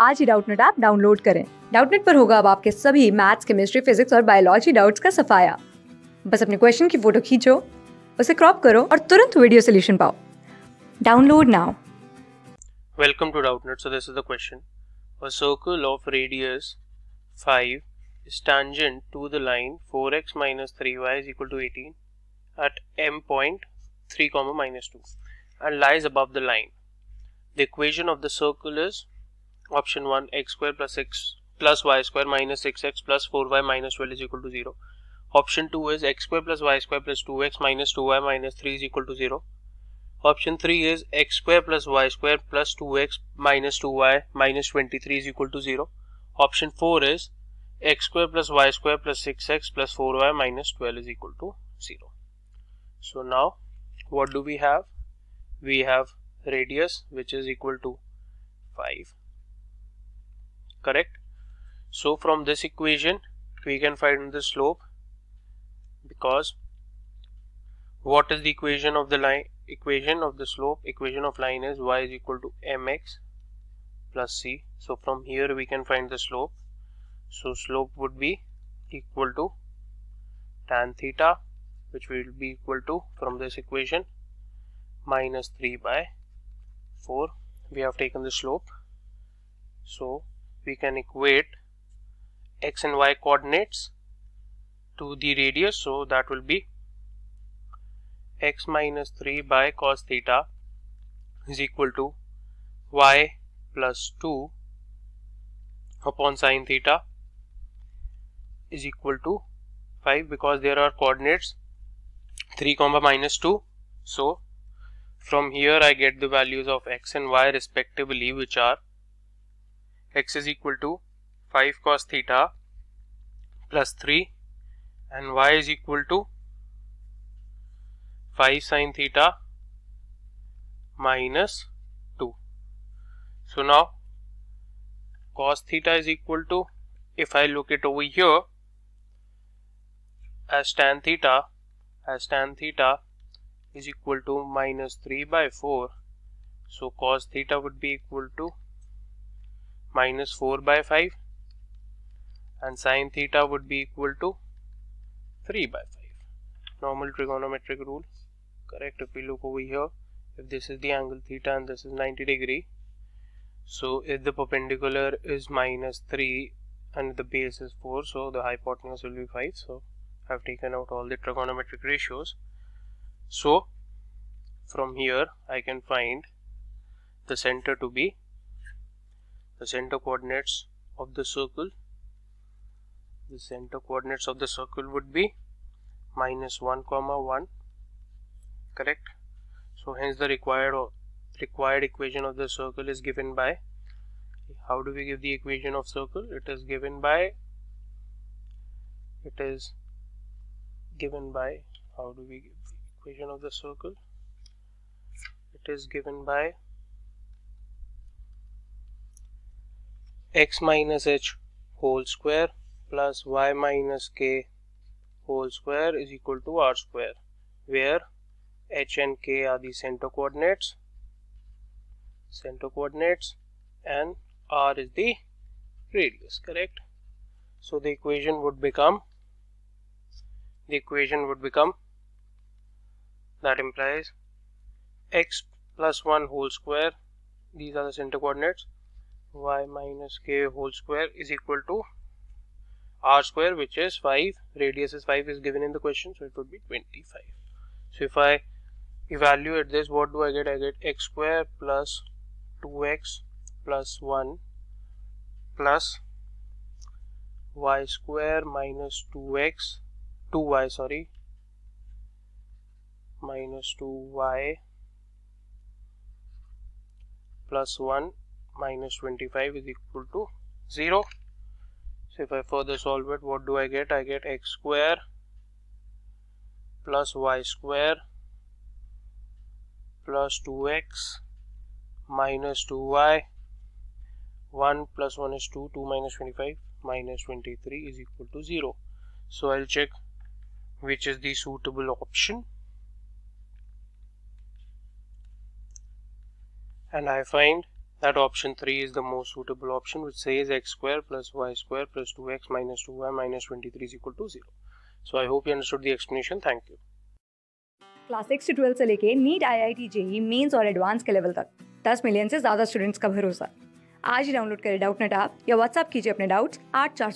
आज ही Doubtnut app download करें। डाउटनेट पर होगा अब आपके सभी मैथ्स केमिस्ट्री फिजिक्स और बायोलॉजी डाउट्स का सफाया। बस अपने क्वेश्चन की फ़ोटो खींचो उसे क्रॉप करो और तुरंत वीडियो सोल्यूशन पाओ। Download now. Welcome to Doubtnut so this is the question a circle of radius 5 is tangent to the line 4x 3y 18 at m point 3, 2 and lies above the line the equation of the circle is option 1 x square plus x plus y square minus 6x plus 4y minus 12 is equal to 0. Option 2 is x square plus y square plus 2x minus 2y minus 3 is equal to 0. Option 3 is x square plus y square plus 2x minus 2y minus 23 is equal to 0. Option 4 is x square plus y square plus 6x plus 4y minus 12 is equal to 0. So now what do we have? We have radius which is equal to 5. Correct? So from this equation we can find the slope because what is the equation of the line equation of the slope? Equation of line is y is equal to mx plus c. So from here we can find the slope. So slope would be equal to tan theta which will be equal to from this equation minus 3 by 4 we have taken the slope. So we can equate x and y coordinates to the radius so that will be x minus 3 by cos theta is equal to y plus 2 upon sine theta is equal to 5 because there are coordinates 3 comma minus 2 so from here I get the values of x and y respectively which are x is equal to 5 cos theta plus 3 and y is equal to 5 sine theta minus 2. So now cos theta is equal to if I look it over here as tan theta as tan theta is equal to minus 3 by 4 so cos theta would be equal to minus 4 by 5 and sine theta would be equal to 3 by 5 normal trigonometric rule. Correct if we look over here if this is the angle theta and this is 90 degree so if the perpendicular is minus 3 and the base is 4 so the hypotenuse will be 5 so I've taken out all the trigonometric ratios. So from here I can find the center to be the center coordinates of the circle. The center coordinates of the circle would be minus 1 comma 1 correct? So hence the required required equation of the circle is given by how do we give the equation of circle? It is given by it is given by how do we give the equation of the circle? It is given by x minus h whole square plus y minus k whole square is equal to r square where h and k are the center coordinates center coordinates and r is the radius correct? So the equation would become the equation would become that implies x plus 1 whole square these are the center coordinates y minus k whole square is equal to r square which is 5 radius is 5 is given in the question so it would be 25 so if I evaluate this what do I get? I get x square plus 2x plus 1 plus y square minus 2x 2y sorry minus 2y plus 1 minus 25 is equal to 0 so if I further solve it what do I get? I get x square plus y square plus 2x minus 2y 1 plus 1 is 2 2 minus 25 minus 23 is equal to 0 so I'll check which is the suitable option. And I find that option 3 is the most suitable option which says x square plus y square plus 2x minus 2y minus 23 is equal to 0. So I hope you understood the explanation. Thank you. Class six से twelfth से लेके NEET I I T JEE Mains और advance के level तक दस million से ज़्यादा students का भरोसा आज ही डाउनलोड करें डाउट नेट आप या व्हाट्सअप कीजिए अपने डाउट्स आठ चार